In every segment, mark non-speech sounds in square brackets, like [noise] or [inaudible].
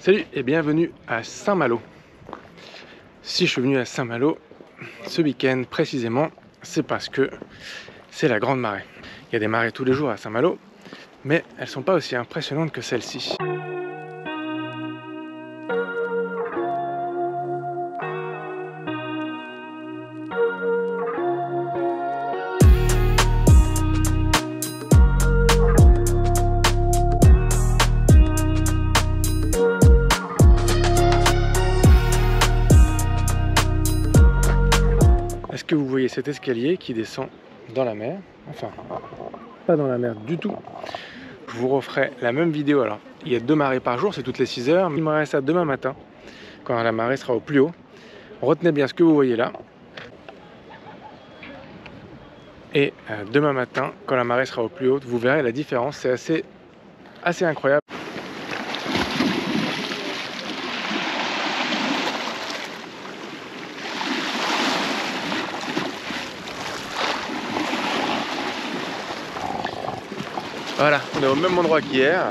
Salut et bienvenue à Saint-Malo. Si je suis venu à Saint-Malo ce week-end précisément, c'est parce que c'est la grande marée. Il y a des marées tous les jours à Saint-Malo, mais elles sont pas aussi impressionnantes que celle-ci. Que vous voyez cet escalier qui descend dans la mer Enfin, pas dans la mer du tout. Je vous referai la même vidéo. Alors, il y a deux marées par jour, c'est toutes les 6 heures. Il me reste ça demain matin, quand la marée sera au plus haut. Retenez bien ce que vous voyez là. Et euh, demain matin, quand la marée sera au plus haut, vous verrez la différence. C'est assez, assez incroyable. Voilà, on est au même endroit qu'hier.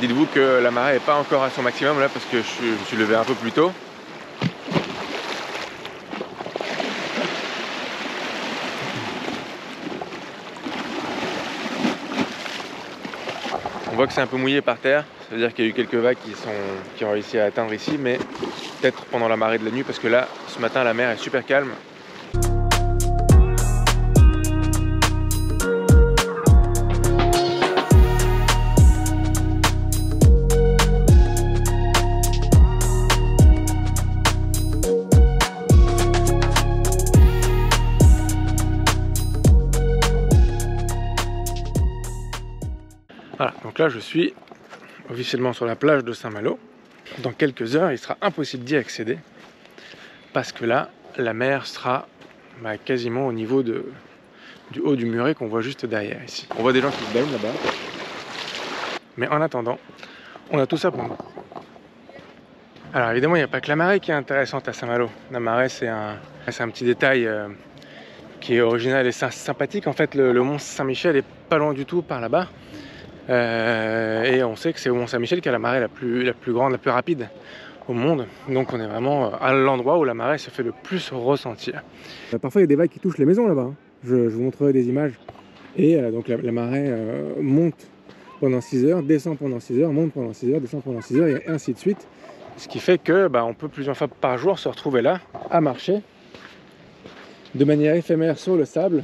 Dites-vous que la marée n'est pas encore à son maximum là parce que je, me suis levé un peu plus tôt. On voit que c'est un peu mouillé par terre, ça veut dire qu'il y a eu quelques vagues qui, qui ont réussi à atteindre ici, mais peut-être pendant la marée de la nuit parce que là, ce matin, la mer est super calme. Donc là je suis officiellement sur la plage de Saint-Malo. Dans quelques heures, il sera impossible d'y accéder parce que là, la mer sera bah, quasiment au niveau de, du haut du muret qu'on voit juste derrière ici. On voit des gens qui se baignent là-bas. Mais en attendant, on a tout ça pour nous. Alors évidemment, il n'y a pas que la marée qui est intéressante à Saint-Malo. La marée, c'est un, un petit détail euh, qui est original et sy- sympathique. En fait, le, le mont Saint-Michel est pas loin du tout par là-bas. Euh, et on sait que c'est au Mont Saint-Michel qui a la marée la plus, la plus grande, la plus rapide au monde. Donc on est vraiment à l'endroit où la marée se fait le plus ressentir. Euh, Parfois, il y a des vagues qui touchent les maisons là-bas. hein. Je, je vous montrerai des images. Et euh, donc, la, la marée euh, monte pendant 6 heures, descend pendant 6 heures, monte pendant 6 heures, descend pendant 6 heures, et ainsi de suite. Ce qui fait que bah, on peut plusieurs fois par jour se retrouver là à marcher de manière éphémère sur le sable.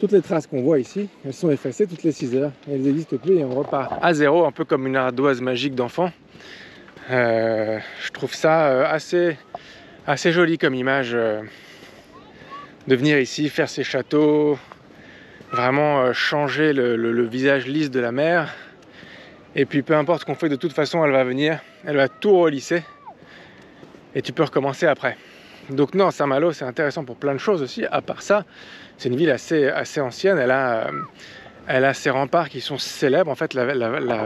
Toutes les traces qu'on voit ici, elles sont effacées toutes les 6 heures. Elles n'existent plus et on repart à zéro, un peu comme une ardoise magique d'enfant. Euh, je trouve ça euh, assez, joli comme image euh, de venir ici, faire ces châteaux, vraiment changer le, le- le visage lisse de la mer. Et puis peu importe ce qu'on fait, de toute façon, elle va venir, elle va tout relisser et tu peux recommencer après. Donc non, Saint-Malo, c'est intéressant pour plein de choses aussi. À part ça, c'est une ville assez, assez ancienne. Elle a, euh, elle a ses remparts qui sont célèbres. En fait, la,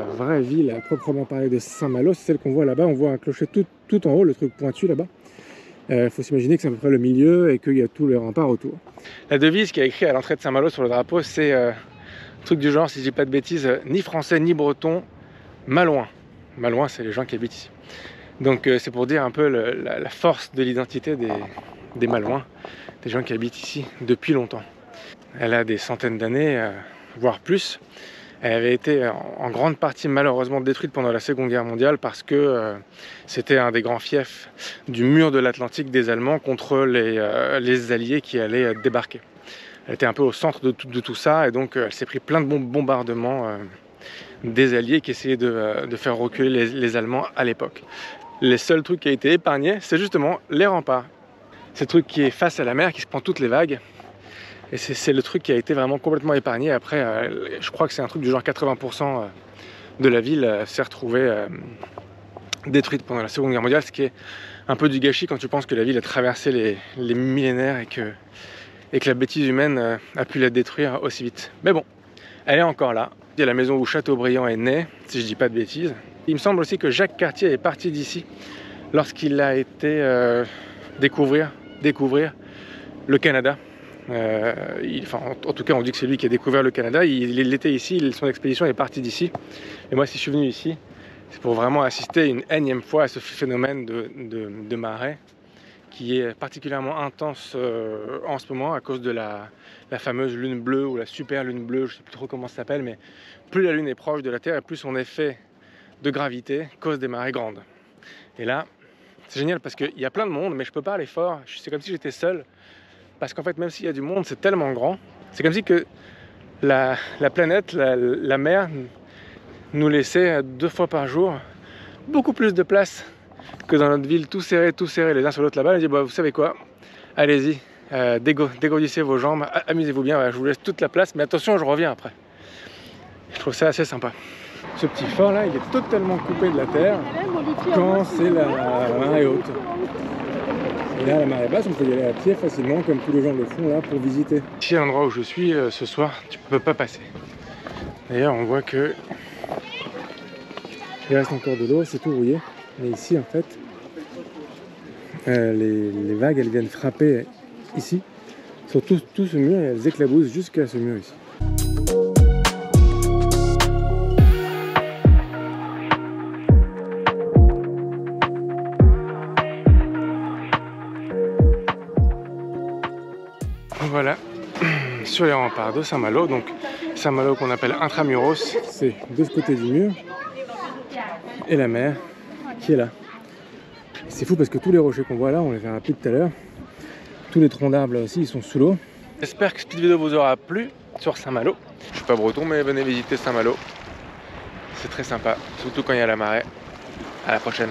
vraie ville à proprement parler de Saint-Malo, c'est celle qu'on voit là-bas. On voit un clocher tout, tout en haut, le truc pointu là-bas. Il faut s'imaginer que c'est à peu près le milieu et qu'il y a tous les remparts autour. La devise qui est écrite à l'entrée de Saint-Malo sur le drapeau, c'est euh, un truc du genre, si je dis pas de bêtises, euh, ni français ni breton, malouin. Malouin, c'est les gens qui habitent ici. Donc euh, c'est pour dire un peu la, force de l'identité des, des Malouins, des gens qui habitent ici depuis longtemps. Elle a des centaines d'années, euh, voire plus. Elle avait été en, grande partie malheureusement détruite pendant la Seconde Guerre mondiale parce que euh, c'était un des grands fiefs du mur de l'Atlantique des Allemands contre les, Alliés qui allaient débarquer. Elle était un peu au centre de tout, ça et donc elle s'est pris plein de bom- bombardements des Alliés qui essayaient de, faire reculer les Allemands à l'époque. Les seuls trucs qui a été épargnés, c'est justement les remparts. C'est le truc qui est face à la mer, qui se prend toutes les vagues. Et c'est le truc qui a été vraiment complètement épargné. Après, euh, je crois que c'est un truc du genre 80% de la ville euh, s'est retrouvée euh, détruite pendant la Seconde Guerre mondiale, ce qui est un peu du gâchis quand tu penses que la ville a traversé les, millénaires et que, la bêtise humaine euh, a pu la détruire aussi vite. Mais bon, elle est encore là. Il y a la maison où Chateaubriand est né, si je dis pas de bêtises. Il me semble aussi que Jacques Cartier est parti d'ici lorsqu'il a été euh, découvrir, découvrir le Canada. Euh, en, tout cas, on dit que c'est lui qui a découvert le Canada. Il, était ici, son expédition est partie d'ici. Et moi, si je suis venu ici, C'est pour vraiment assister une énième fois à ce phénomène de, de, marée qui est particulièrement intense euh, en ce moment à cause de la, la, fameuse lune bleue ou la super lune bleue, je ne sais plus trop comment ça s'appelle, mais plus la lune est proche de la Terre et plus son effet de gravité cause des marées grandes. Et là, c'est génial parce qu'il y a plein de monde, mais je peux pas aller fort. C'est comme si j'étais seul. Parce qu'en fait, même s'il y a du monde, c'est tellement grand. C'est comme si la, planète, la, mer, nous laissait deux fois par jour beaucoup plus de place que dans notre ville, tout serré, tout serré les uns sur l'autre là-bas. Elle dit, bah, vous savez quoi, allez-y, euh, vos jambes, amusez-vous bien, je vous laisse toute la place, mais attention, je reviens après. Je trouve ça assez sympa. Ce petit fort là, il est totalement coupé de la terre quand c'est la marée haute. Et là, la marée basse, on peut y aller à pied facilement, comme tous les gens le font là, pour visiter. Ici, l'endroit où je suis euh, ce soir, tu peux pas passer. D'ailleurs, on voit que il reste encore de l'eau, c'est tout rouillé. Mais ici, en fait, euh, les, vagues, elles viennent frapper ici, sur tout, tout ce mur, et elles éclaboussent jusqu'à ce mur ici. Voilà, [clears throat] sur les remparts de Saint-Malo. Donc Saint-Malo qu'on appelle Intramuros, c'est de ce côté du mur. Et la mer qui est là. C'est fou parce que tous les rochers qu'on voit là, on les verra plus tout à l'heure. Tous les troncs d'arbres là aussi, ils sont sous l'eau. J'espère que cette vidéo vous aura plu sur Saint-Malo. Je suis pas breton, mais venez visiter Saint-Malo. C'est très sympa, surtout quand il y a la marée. À la prochaine.